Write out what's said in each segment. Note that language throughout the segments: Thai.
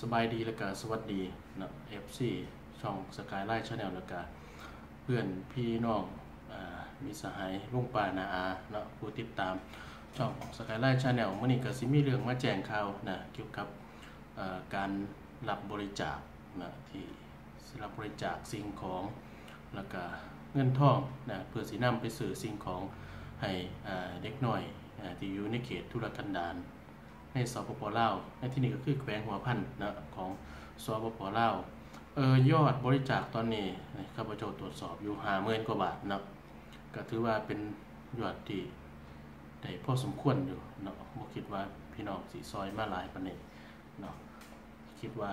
สบายดีแล้วก็สวัสดีนะ FC ช่อง Skylight Channel แล้วก็เพื่อนพี่น้องอมีสหายลุงปานาอาเนาะผู้ติดตามช่อง Skylight Channel มื่อนี้ก็สิมีเรื่องมาแจ้งข่าวนะเกี่ยวกับการรับบริจาคนะที่รับบริจาคสิ่งของแล้วก็เงินทองนะเพื่อสินำไปซื้อสิ่งของให้เด็กน้อยที่อยู่ในเขตธุรกันดาร ในสปปลาวในที่นี้ก็คือแขวงหัวพันนะของสปปลาวเออยอดบริจาคตอนนี้ข้าพเจ้าตรวจสอบอยู่ห้าหมื่นกว่าบาทนะก็ถือว่าเป็นยอดที่ได้พอสมควรอยู่เนาะบ่คิดว่าพี่น้องสิซอยมาหลายปานนี้เนาะคิดว่า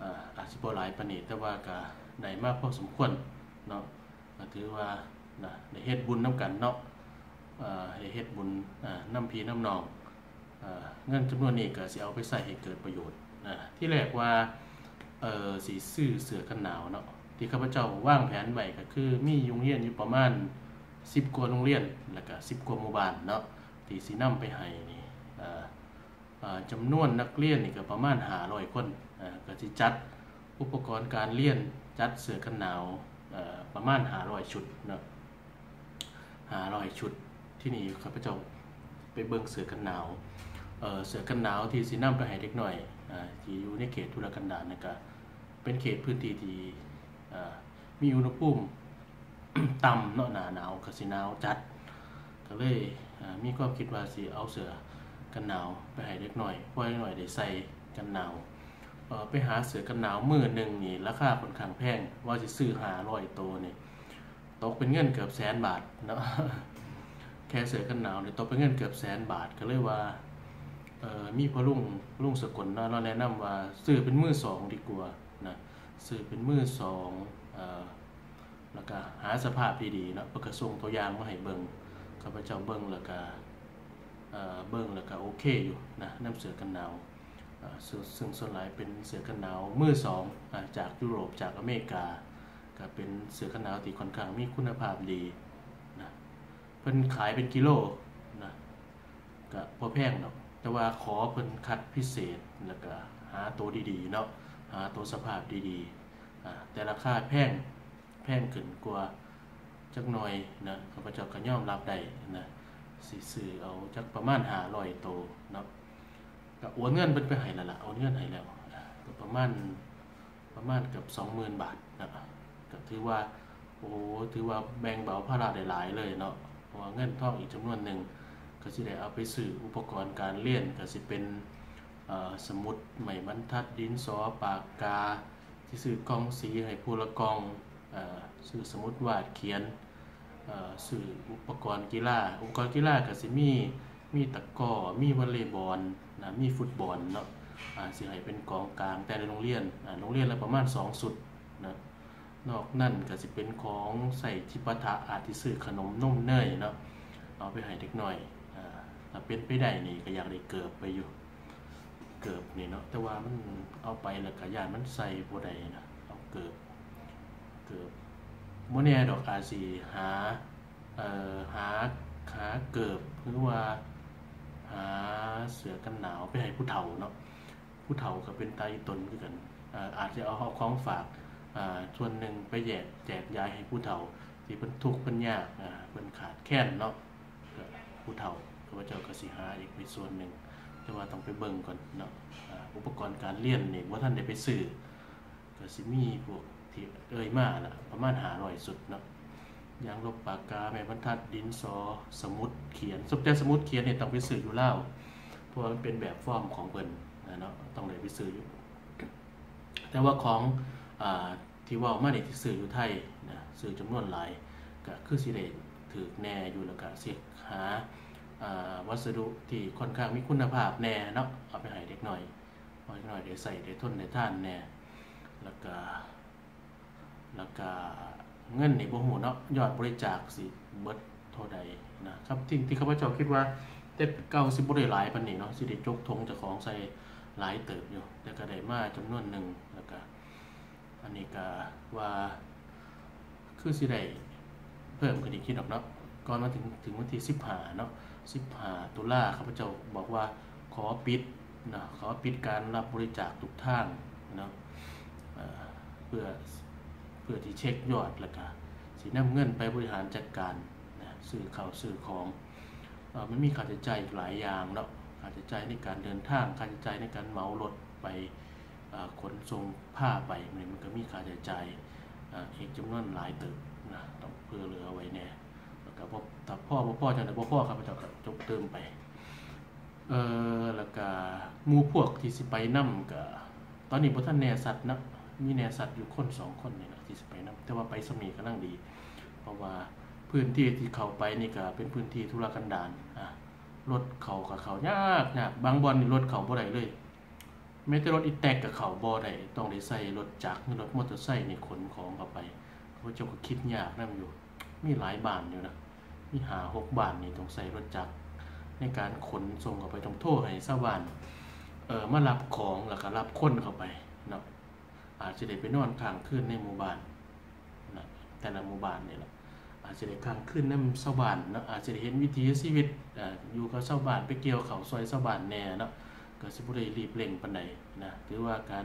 อาอาจสิบ่หลายปานนี้แต่ว่าก็ได้มากพอสมควรเนาะก็ถือว่านะได้เฮ็ดบุญนํกันเนาะอ่าได้เฮ็ดบุญอ่านํพี่นํน้อง เอ่อเงินจำนวนนี้ก็สิเอาไปใส่ให้เกิดประโยชน์นะที่แรกว่าสีซื้อเสือกันหนาวเนาะที่ข้าพเจ้าว่างแผนไว้ก็คือมีโรงเรียนอยู่ประมาณ 10 กว่าโรงเรียนแล้วก็10 กว่าหมู่บ้านเนาะที่สินำไปให้นี่จำนวนนักเรียนนี่ก็ประมาณ500คนก็สิจัดอุปกรณ์การเรียนจัดเสือกันหนาวประมาณ500ชุดเนาะ500ชุดที่นี่ข้าพเจ้าไปเบิ่งเสือกันหนาว เเสือกันหนาวที่สีน้ำไปให้เด็กหน่อยอที่อยู่ในเขตทุรกันดารนะก็เป็นเขตพื้นที่ที่มีอุณหภูมิต่ำเนาะหนาหนาวกับสีหนาวจัด ก็เลยมีความคิดว่าสิเอาเสือกันหนาวไปให้เด็กหน่อยเพราหน่อยได้ใส่กันหนาวไปหาเสือกันหนาวมือหนึ่งนี่ราคาค่อนข้างแพงว่าสิซื้อหาร้อยตัวนี่ตกเป็นเงินเกือบแสนบาทเนาะแค่เสือกันหนาวเนี่ยตกเป็นเงินเกือบแสนบาทก็เลยว่า มีพ่อลุงลุงสกลเนาะเราแนะนำว่าซื้อเป็นมือสองดีกว่านะซื้อเป็นมือสองแล้วก็หาสภาพดีๆเนาะเพื่อกระส่งตัวอย่างมาให้เบิ่งข้าพเจ้าเบิ่งแล้วก็เอ่อเบิ่งแล้วก็โอเคอยู่นะน้ำเสือกันหนาวซึ่งส่วนหลายเป็นเสือกันหนาวมือสองอาจากยุโรปจากอเมริกาก็เป็นเสือกันหนาวที่ค่อนข้างมีคุณภาพดีนะเพิ่นขายเป็นกิโลนะก็บ่แพงดอก แต่ว่าขอเพิ่นคัดพิเศษแล้วก็หาตัวดีๆเนาะหาตัวสภาพดีๆอ่าแต่ราคาแพงแพงขึ้นกว่าจักหน่อยนะข้าพเจ้าก็ย่อมรับได้นะสิซื้อเอาจักประมาณ500ตัวเนาะก็โอนเงินเพิ่นไปให้แล้วล่ะโอนเงินให้แล้วก็ประมาณประมาณเกือบ20,000 บาทนะก็ถือว่าโอ้ถือว่าแบ่งเบาภาระได้หลายเลยเนาะเพราะว่าเงินทองอีกจำนวนหนึ่ง ก็สิได้เอาไปซื้ออุปกรณ์การเรียนก็สิเป็นสมุดไม้บรรทัดดินสอปากกาที่ซื้อกล่องสีให้ผู้ละกล่องอ่อซื้อสมุดวาดเขียนเอ่อซื้ออุปกรณ์กีฬาอุปกรณ์กีฬาก็สิมีมีตะก้อมีวอลเลย์บอลนะมีฟุตบอลเนาะอ่าสิให้เป็นกองกลางแต่ในโรงเรียนโรงเรียนละประมาณ2สุดนะนอกนั่นก็สิเป็นของใส่จิปาถะอาจสิซื้อขนมนมเนยเนาะเอาไปให้เด็กหน่อย ถ้าเป็นไปได้นี่ก็อยากได้เกิบไปอยู่ เกิบนี่เนาะแต่ว่ามันเอาไปแล้วก็ยานมันใส่บ่ได้นะเอาเกิบเกิบบ่แน่ดอกอาจสิหาเอ่อหาหาเกิบหรือว่าหาเสือกันหนาวไปให้ผู้เฒ่าเนาะผู้เฒ่าก็เป็นไตตนคือกันอาอาจจะเอาของฝากอ่าส่วนหนึ่งไปแจกแจกยายให้ผู้เฒ่าที่เพิ่นทุกข์เพิ่นยากอ่าเพิ่นขาดแคลนเนาะผู้เฒ่า ข้าพเจ้าก็สิหาอีกไปส่วนหนึ่ง แต่ว่าต้องไปเบิ่งก่อนเนาะอุปกรณ์การเรียนเนี่บ่าทันได้ไปซื้อก็สิมีพวกที่เอ่ยมาละประมาณ500สุดเนาะยางลบปากกาแม่บรรทัดดินสอสมุดเขียนสมแต่สมุดเขียนเนี่ยต้องไปซื้ออยู่แล้วเพราะว่ามันเป็นแบบฟอร์มของเพิ่นนะเนาะต้องได้ไปซื้ออยู่ แต่ว่าของอ่าที่ว่ามานี่ที่ซื้ออยู่ไทยนะซื้อจำนวนหลายก็คือสิได้ถือแน่อยู่แล้วก็สิหา วัสดุที่ค่อนข้างมีคุณภาพแน่เนาะเอาไปให้เด็กหน่อยเอาเด็กหน่อยได้ใส่ได้ทนได้ท่านแน่แล้วก็แล้วก็เงินนี่บ่ฮู้เนาะยอดบริจาคสิเบิดเท่าใดนะครับที่ที่ข้าพเจ้าคิดว่าแต่เก่าสิบ่ได้หลายปานนี้เนาะสิได้จกทงจ้าของใส่หลายเติบอยู่ แต่ก็ได้มาจำนวนหนึ่งแล้วก็อันนี้ก็ว่าคือสิได้เพิ่มขึ้นอีกทีดอกเนาะก่อนมาถึงถึงวันที่15เนาะ 15 ตุลาข้าพเจ้าบอกว่าขอปิดนะขอปิดการรับบริจาคทุกท่างนะเพื่อเพื่อที่เช็คยอดแล้วก็สินำเงินไปบริหารจัดการนะซื้อข้าวซื้อของเอ่มันมีค่าใช้จ่ายหลายอย่างเนาะค่าใช้จ่ายในการเดินทางค่าใช้จ่ายในการเหมารถไปขนส่งผ้าไปมันมันก็มีค่าใช้จ่ายอีกจำนวนหลายตึกนะต้องเพื่อเหลือไว้แน่แล้วก็บ่ถ้าพ่อบ่พ่อจังได๋บ่พ่อครับพระเจ้าก็จบเติมไป เออแล้วก็หมู่พวกที่สิไปนํก็ตอนนี้บ่ทันแน่สัตว์นะมีแน่สัตว์อยู่คนสองคนนี่นะที่สิไปนํแต่ว่าไปสมีกำลังดี เพราะว่าพื้นที่ที่เข้าไปนี่ก็เป็นพื้นที่ธุรกันดารอะรถเขาก็เขายากยากบางบอนนี่รถเขาบ่ได้เลยแม้แต่รถอีแตกก็เขาบ่ได้ต้องได้ใช้รถจักรรถมอเตอร์ไซค์นี่ขนของเข้าไปเพราะเจ้าก็คิดยากนํอยู่ มีหลายบานอยู่นะ มีหาหกบานนี่ต้องใช้รถจักรในการขนส่งออกไปต้องโทษให้ชาวบ้านเอ่อมารับของแล้วก็รับคนเข้าไปเนาะอาจจะได้ไปนอนค้างคืนในหมู่บ้านนะแต่ละหมู่บ้านนี่แหละอาจจะได้ค้างคืนนำชาวบ้านเนาะอาจจะได้เห็นวิถีชีวิตออยู่กับชาวบ้านไปเกี่ยวเขาซอยชาวบ้านแน่เนาะก็สิบ่ได้รีบเร่งปานใดนะถือว่าการ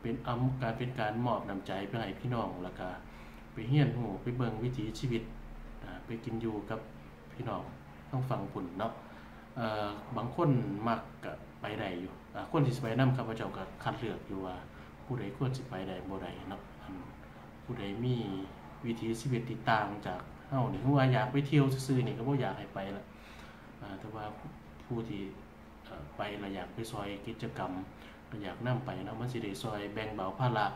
เป็นอำการเป็นการมอบน้ำใจไปให้พี่น้องแล้วก็ไปเฮียนหูไปเบิ่งวิถีชีวิต ไปกินอยู่กับพี่น้องต้องฟังปุ่นเนาะเอ่อบางคนมักก็ไปได้อยู่อ่าคนที่สิไปนำข้าพเจ้าก็คัดเลือกอยู่ว่า ผู้ใดควรสิไปได้บ่ได้เนาะผู้ใดมีวิถีชีวิตที่ต่างจากเฮานี่คือว่าอยากไปเที่ยวซื่อๆนี่ก็บ่อยากให้ไปละอ่าแต่ว่าผู้ที่เอ่อไปล้วอยากไปซอยกิจกรรมก็อยากนํไปเนาะมันสิได้ซอยแบ่งเบาภาระ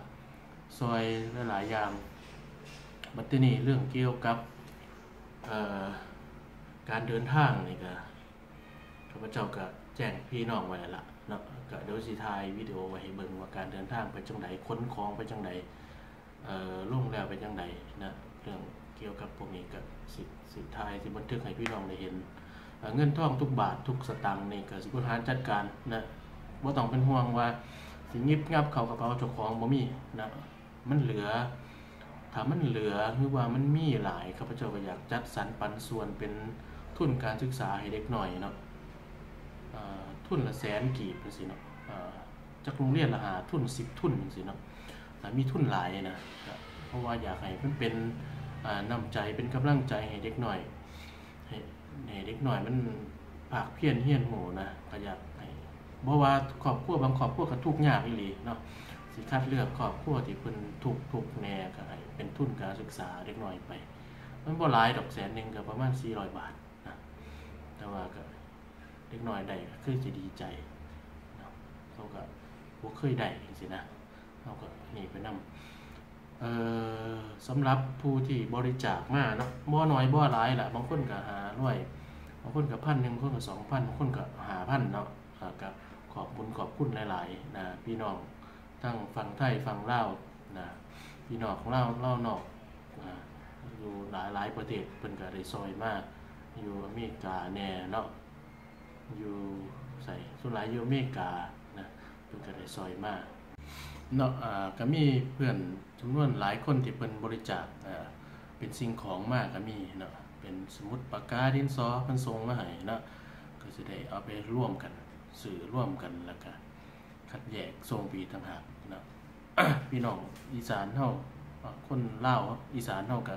ซอยหลายๆอย่างบัดทีนี้เรื่องเกี่ยวกับ การเดินทางนี่ก็ข้าพเจ้าก็แจ้งพี่น้องไว้ละเนาะก็เดี๋ยวสิถ่ายวิดีโอไว้ให้เบิ่งว่าการเดินทางไปจังไดขนของไปจังไดเอ่อลงแล้วไปจังไดนะเรื่องเกี่ยวกับพวกนี้ก็สิสิถ่ายสิบันทึกให้พี่น้องได้เห็นเอ่อเงินทองทุกบาททุกสตางค์นี่ก็สิบริหารจัดการนะบ่ต้องเป็นห่วงว่าสิงิบงับเขากระเป๋าเจ้าของบ่มีนะมันเหลือ ถ้ามันเหลือหรือว่ามันมีหลายข้าพเจ้าก็อยากจัดสรรปันส่วนเป็นทุนการศึกษาให้เด็กหน่อยเนาะทุนละแสนกีบจังซี่เนาะจากโรงเรียนละหาทุน10ทุนจังซี่เนาะมีทุนหลายนะเพราะว่าอยากให้มันเป็นอ่าน้ำใจเป็นกำลังใจให้เด็กหน่อยให้เด็กหน่อยมันภาคเพี้ยรเฮี้ยนโหนะก็อยากให้เพราะว่าครอบครัวบางครอบครัวก็ทุกข์ยากอีหลีเนาะสิคัดเลือกครอบครัวที่เพิ่นทุกทุกข์แน่ก็ใน ทุนการศึกษาเด็กน้อยไป มันบ่หลายดอกแสนหนึ่งก็ประมาณ 400 บาทนะแต่ว่าก็เล็กน้อยได้ก็คือจะดีใจเนาะเขาก็บ่เคยได้จังซี่นะเขาก็นี่ไปนำเอ่อสำหรับผู้ที่บริจาคมาเนาะบ่น้อยบ่หลายล่ะบางคนก็500บางคนก็พันหนึ่งบางคนก็2,000บางคนก็5,000เนาะอ่าก็ขอบคุณขอบคุณหลายๆนะพี่น้องทั้งฝั่งไทยฝั่งลาวนะ พี่นองของเลาวลานอกอยู่หลายๆประเทศเพิ่นก็ได้ซอยมากอยู่อเมริกาแน่เนาะอยู่ใส่สุดหลายอยู่อเมริกานะเพิ่นก็ได้ซอยมากเนาะอ่าก็มีเพื่อนจำนวนหลายคนที่เพิ่นบริจาคเป็นสิ่งของมากก็มีเนาะเป็นสมุดปากกาดินสอเพิ่นส่งมาให้เนาะก็สิได้เอาไปร่วมกันสื่อร่วมกันแล้วก็คัดแยกส่งปีต่างหากเนาะ พี่น้องอีสานเฮาอ่าคนเล่าวอีสานเฮาก็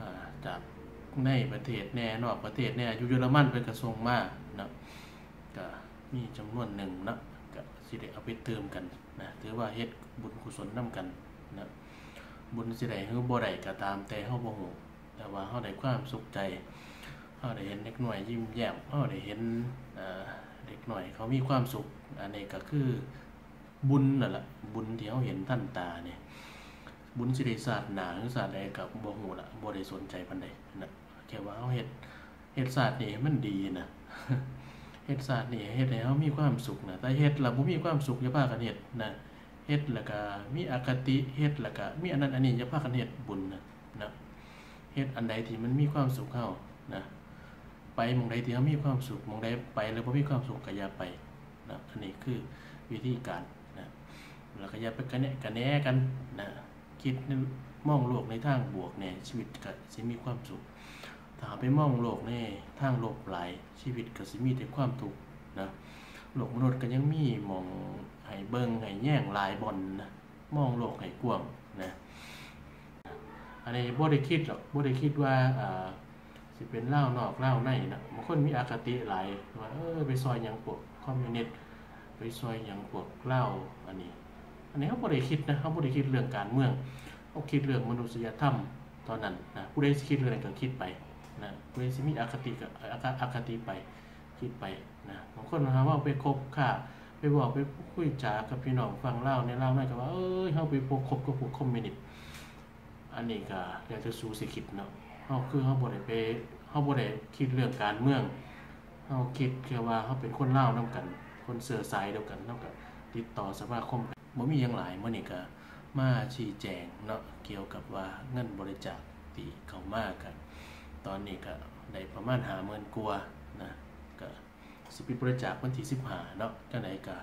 อ่าจากในประเทศแน่นอกประเทศแน่อยู่เยอรมันเป็นกระทรวงมากนะก็มีจำนวนหนึ่งนะก็สิได้เอาไปเติมกันนะถือว่าเฮ็ดบุญกุศลนํกันนะบุญสิได้ฮือบ่ได้ก็ตามแต่เฮาบ่ฮู้แต่ว่าเฮาได้ความสุขใจเฮาได้เห็นเด็กหน้อยยิ้มแย้มเฮาได้เห็นเด็กหน้อยเขามีความสุขอันนี้ก็คือ บุญนั่นล่ะบุญที่เฮาเห็นท่านตาเนี่ย บุญสิริศาสตร์หนาหรือศาสตร์ใดกับบ่ฮู้ละบ่ได้สนใจปานใดนะแค่ว่าเฮาเฮ็ดเฮ็ดศาสตร์นี่มันดีนะเฮ็ดศาสตร์นี่เฮ็ดให้เฮามีความสุขนะแต่เฮ็ดแล้วบ่มีความสุขอย่าพากันเฮ็ดนะเฮ็ดล้วก็มีอคติเฮ็ดล้วก็มีอันนั้นอันนี้อย่าพากันเฮ็ดบุญนะนะเฮ็ดอันใดที่มันมีความสุขเฮานะไปมองใดที่เฮามีความสุขมองใดไปแล้วบ่มีความสุขก็อย่าไปนะอันนี้คือวิธีการ แล้วก็อย่าไปกันแนกันแนกันนะคิดในมองโลกในทางบวกเนี่ยชีวิตก็สิมีความสุขถ้าไปมองโลกในทางลบหลายชีวิตก็สิมีแต่ความทุกข์นะโลกมนุษย์ก็ยังมีมองให้เบิงให้แย่งลายบอนนะมองโลกให้กว้างนะอันนี้บ่ได้คิดหรอกบ่ได้คิดว่าอ่าสิเป็นเล่านอกเล่าในนะบางคนมีอคติหลายว่าเออไปซอยหยังพวกคอมมิวนิสต์ไปซอยหยังพวกเล่าอันนี้ อันนี้เขาบ่ได้คิดนะเขาบ่ได้คิดเรื่องการเมืองเขาคิดเรื่องมนุษยธรรมตอนนั้นนะผู้ใดคิดเรื่องอะไรก็คิดไปนะผู้ใดสิมีอคติก็อคอคติไปคิดไปนะบางคนนะว่าไปคบค้าไปบอกไปคุยจากับพี่น้องฟังเล่าในเล่านั่นก็ว่าเอ้ยเฮาไปพบคบกับพวกคอมมิวนิสต์อันนี้ก็แล้วจะสู้สิคิดเนาะเฮาคือเฮาบ่ได้ไปเฮาบ่ได้คิดเรื่องการเมืองเฮาคิดแค่ว่าเฮาเป็นคนเล่าวนํกัน คนเสือสายเดียวกันเฮาก็ติดต่อสมาคม บ่มีหยังหลายมื้อนี้ก็มาชี้แจงเนาะเกี่ยวกับว่าเงินบริจาคที่เขามากันตอนนี้ก็ได้ประมาณ50,000กว่านะก็สิปิบริจาควันที่15เนาะจังไดก็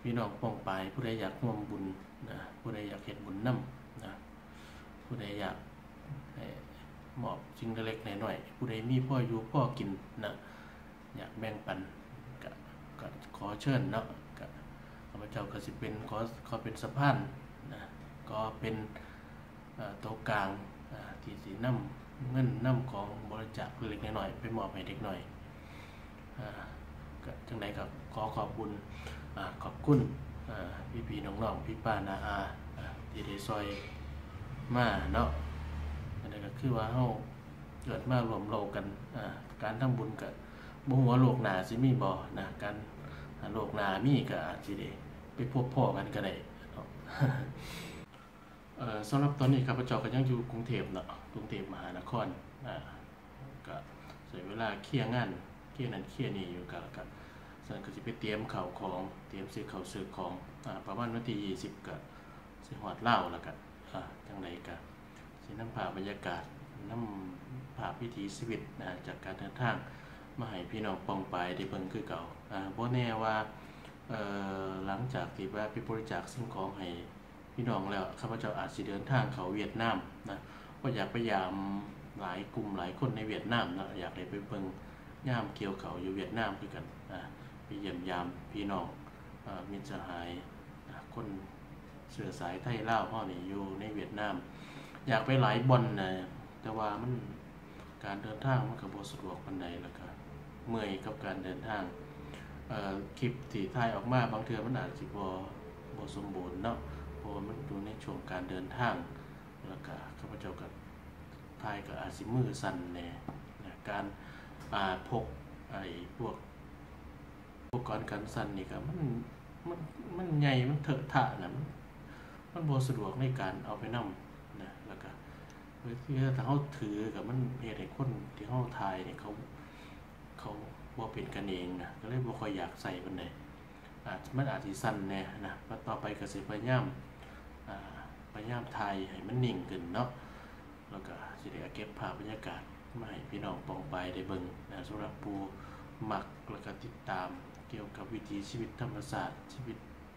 พี่น้องป้องปผู้ใดอยากร่วมบุญนะผู้ใดอยากเฮ็ดบุญนํนะผู้ใดอยากหมอบสิ่งเล็กๆน้อยผู้ใดมีพ่ออยู่พ่อกินนะอยากแบ่งปันก็ก็ขอเชิญเนาะ ก็ข้าพเจ้าก็สิเป็นขอขอเป็นสะพานนะก็เป็นตัวกลางอ่าที่สินำเงินนำของบริจาคเล็กน้อยไปมอบให้เด็กหน้อยอ่าก็จังไดก็ขอขอบคุณอ่าขอบคุณอ่พี่น้องๆพี่ป้านาอาที่ได้ซอยมาเนาะอันนี้ก็คือว่าเฮาเกิดมารวมโลกกันการทำบุญก็บ่ฮู้ว่าโลกหนาสิมีบ่นะการโลกหนามีก็อาจสิได้ ไปพบพ้อกันก็ได้เนาะเอ่อสำหรับตอนนี้ข้าพเจ้าก็ยังอยู่กรุงเทพเนาะกรุงเทพมหานครอ่าก็ใช้เวลาเคลียร์งานเคลียร์นั้นเคลียร์นี่อยู่ก็ก็ส่วนก็สิไปเตรียมข้าวของเตรียมซื้อข้าวซื้อของอ่าประมาณวันที่ 20ก็สิฮอดเลาแล้วก็อ่าจังไดก็สินำภาพบรรยากาศนำภาพวิถีชีวิตนะจากการเดินทางมาให้พี่น้องปองไปได้เบิ่งคือเก่าอ่าบ่แน่ว่า หลังจากที่ว่าไปบริจาคสิ่งของให้พี่น้องแล้วข้าพเจ้าอาจสิเดินทางเขาเวียดนามนะก็อยากไปยามหลายกลุ่มหลายคนในเวียดนามนะอยากได้ไปเบิ่งย่ามเกี่ยวเขาอยู่เวียดนามคือกันนะไปเยี่ยมยามพี่น้องอมิตรสหายคนเสือสายไทยลาวเฮานี่อยู่ในเวียดนาม อยากไปหลายบ่อนนะแต่ว่ามันการเดินทางมันก็บ่สะดวกปานใดแล้วก็เมื่อยกับการเดินทาง คลิปที่ถ่ายออกมาบางเทือมันอาจสิบ่บ่สมบูรณ์เนาะเพราะมันอยู่ในช่วงการเดินทางแล้วก็ข้าพเจ้าก็ทายกับอาจสิมือสั่นแหน่นะการาพกไอ้พวกอุปกรณ์การสั่นนี่ก็มันมันมันใหญ่มันเถอะทะนะมันมันบ่สะดวกในการเอาไปนํนะแล้วก็เพื่อที่ถ้าเฮาถือกับมันเฮ็ดให้คนที่เฮาทายนี่ยเขาเขา บ่เป็นกันเองนะก็เลยบ่ค่อยอยากใส่ปานใดอาจมันอาจสิสั้นแน่นะว่าต่อไปก็สิพยายามอ่าพยายามถ่ายให้มันนิ่งขึ้นเนาะแล้วก็สิได้เก็บภาพบรรยากาศมาให้พี่น้องปองไปได้เบิ่งนะสำหรับผู้มักแล้วก็ติดตามเกี่ยวกับวิถีชีวิตธรรมศาสตร์ชีวิต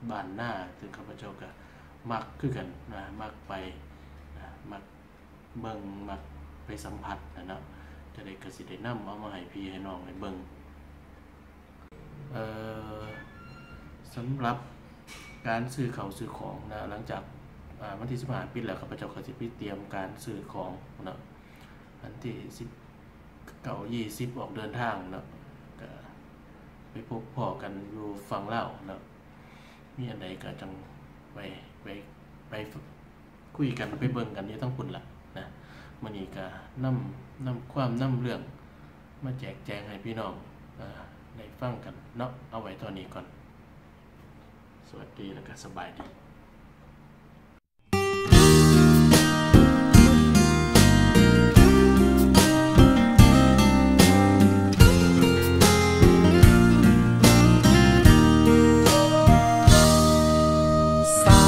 บ้านหน้าซึ่งข้าพเจ้าก็มักคือกันนะมักไปนะมักเบิ่งมักไปสัมผัสนะเนาะจะได้ก็สิได้นำเอามาให้พี่ให้น้องได้เบิ่ง สำหรับการซื้อเขาซื้อของนะหลังจากวันที่สิบห้าปิดแล้วข้าพเจ้าก็จะไปเตรียมการซื้อของนะวันที่สิบเก้ายี่สิบออกเดินทางนะก็ไปพบพ่อกันอยู่ฝั่งเล่านะมีอันใดก็จังไปไปไปคุยกันไปเบิ่งกันอยู่ทั้งปุ่นละนะมันนี้ก็นำนำความนำเรื่อง มาแจกแจงให้พี่น้องอา ได้ฟังกันเนาะเอาไว้ตอนนี้ก่อน สวัสดีแล้วก็สบายดีสา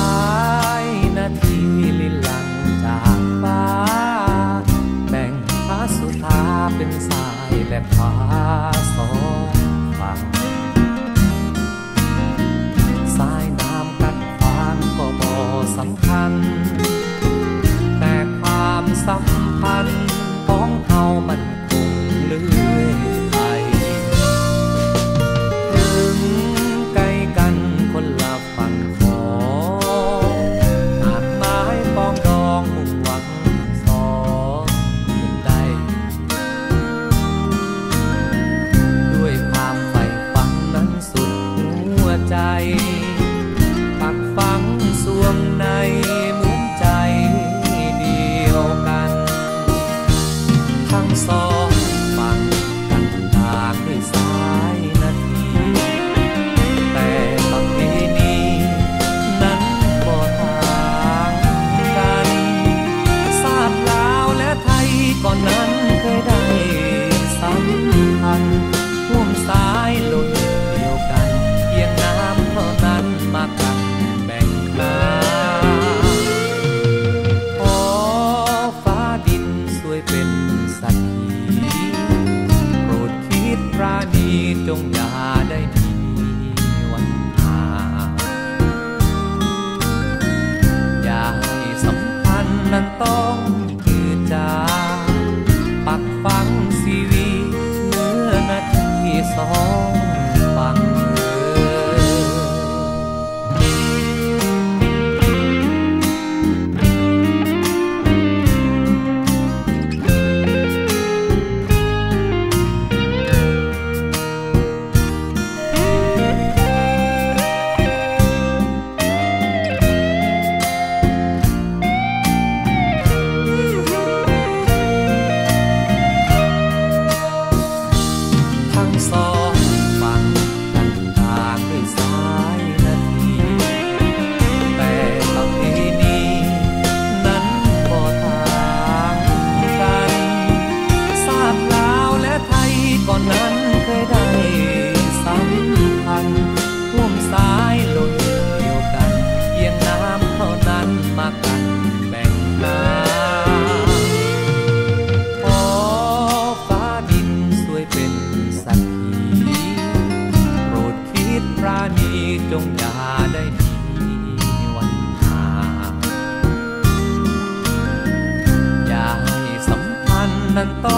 ยนาทีลิลังจากฟ้าแบ่งพระสุธาเป็นสายและขวาสอง ใ